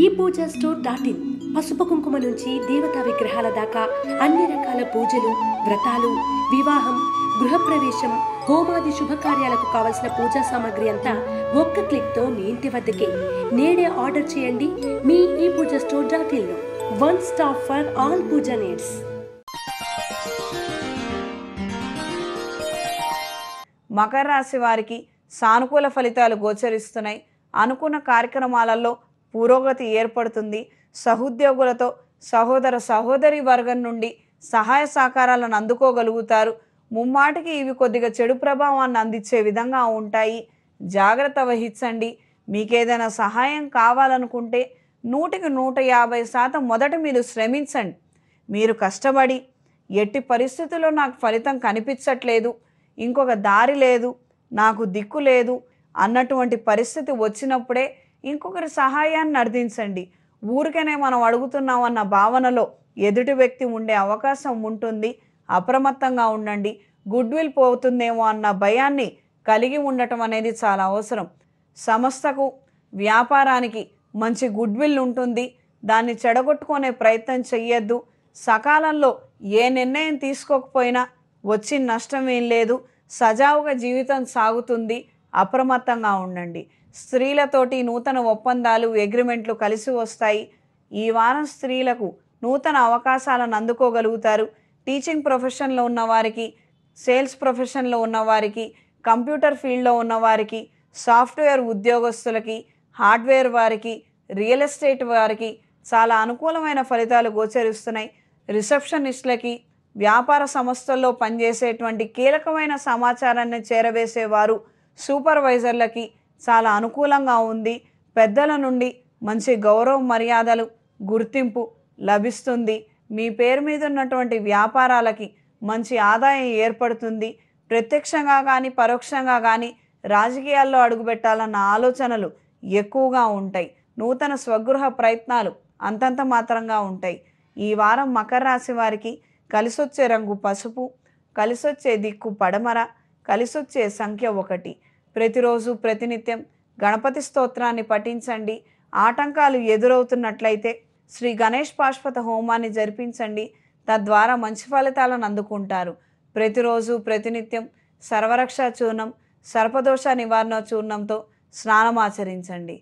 ఈ పూజ store dot in పసుపు కుంకుమ నుంచి దేవతా విగ్రహాల దాకా అన్ని రకాల పూజలు వ్రతాలు వివాహం గృహప్రవేశం హోమాది శుభకార్యాలకు కావలసిన పూజా సామాగ్రి అంతా ఒక్క క్లిక్తో మీ ఇంటి వద్దకే. నేడే ఆర్డర్ చేయండి మీ ఈ Pooja store dot in one stop for all puja needs. Makar రాశి వారికి సానుకూల ఫలితాలు గోచరిస్తున్నాయి. అనుకున్న కార్యక్రమాలలో పురోగతి ఏర్పడుతుంది. సహోద్యోగులతో సహోదర సహోదరి వర్గం నుండి సహాయ సహకారాలను అందుకోగలుగుతారు. ముమ్మాటికి ఇవి కొద్దిగా చెడు ప్రభావాన్ని అందించే విధంగా ఉంటాయి. జాగ్రత్త వహించండి. మీకేదైనా సహాయం కావాలనుకుంటే నూటికి నూట యాభై శాతం మొదట మీరు శ్రమించండి. మీరు కష్టపడి ఎట్టి పరిస్థితుల్లో నాకు ఫలితం కనిపించట్లేదు. ఇంకొక దారి లేదు. నాకు దిక్కు లేదు. అన్నటువంటి పరిస్థితి వచ్చినప్పుడే ఇంకొకరి సహాయాన్ని అర్థించండి. ఊరికనే మనం అడుగుతున్నామన్న భావనలో ఎదుటి వ్యక్తి ఉండే అవకాశం ఉంటుంది. అప్రమత్తంగా ఉండండి. గుడ్ విల్ పోతుందేమో అన్న భయాన్ని కలిగి ఉండటం అనేది చాలా అవసరం. సంస్థకు వ్యాపారానికి మంచి గుడ్ విల్ ఉంటుంది. దాన్ని చెడగొట్టుకునే ప్రయత్నం చెయ్యొద్దు. సకాలంలో ఏ నిర్ణయం తీసుకోకపోయినా వచ్చిన నష్టం ఏం లేదు. సజావుగా జీవితం సాగుతుంది. అప్రమత్తంగా ఉండండి. స్త్రీలతోటి నూతన ఒప్పందాలు అగ్రిమెంట్లు కలిసి వస్తాయి. ఈ వారం స్త్రీలకు నూతన అవకాశాలను అందుకోగలుగుతారు. టీచింగ్ ప్రొఫెషన్లో ఉన్నవారికి సేల్స్ ప్రొఫెషన్లో ఉన్నవారికి కంప్యూటర్ ఫీల్డ్లో ఉన్నవారికి సాఫ్ట్వేర్ ఉద్యోగస్తులకి హార్డ్వేర్ వారికి రియల్ ఎస్టేట్ వారికి చాలా అనుకూలమైన ఫలితాలు గోచరిస్తున్నాయి. రిసెప్షనిస్టులకి వ్యాపార సంస్థల్లో పనిచేసేటువంటి కీలకమైన సమాచారాన్ని చేరవేసేవారు సూపర్వైజర్లకి చాలా అనుకూలంగా ఉంది. పెద్దల నుండి మంచి గౌరవ మర్యాదలు గుర్తింపు లభిస్తుంది. మీ పేరు మీద ఉన్నటువంటి వ్యాపారాలకి మంచి ఆదాయం ఏర్పడుతుంది. ప్రత్యక్షంగా కానీ పరోక్షంగా కానీ రాజకీయాల్లో అడుగుపెట్టాలన్న ఆలోచనలు ఎక్కువగా ఉంటాయి. నూతన స్వగృహ ప్రయత్నాలు అంతంత మాత్రంగా ఉంటాయి. ఈ వారం మకర రాశి వారికి కలిసొచ్చే రంగు పసుపు కలిసొచ్చే దిక్కు పడమర కలిసొచ్చే సంఖ్య ఒకటి. ప్రతిరోజు ప్రతినిత్యం గణపతి స్తోత్రాన్ని పఠించండి. ఆటంకాలు ఎదురవుతున్నట్లయితే శ్రీ గణేష్ పాశ్వత హోమాన్ని జరిపించండి. తద్వారా మంచి ఫలితాలను అందుకుంటారు. ప్రతిరోజు ప్రతినిత్యం సర్వరక్ష చూర్ణం సర్పదోష నివారణ చూర్ణంతో స్నానం ఆచరించండి.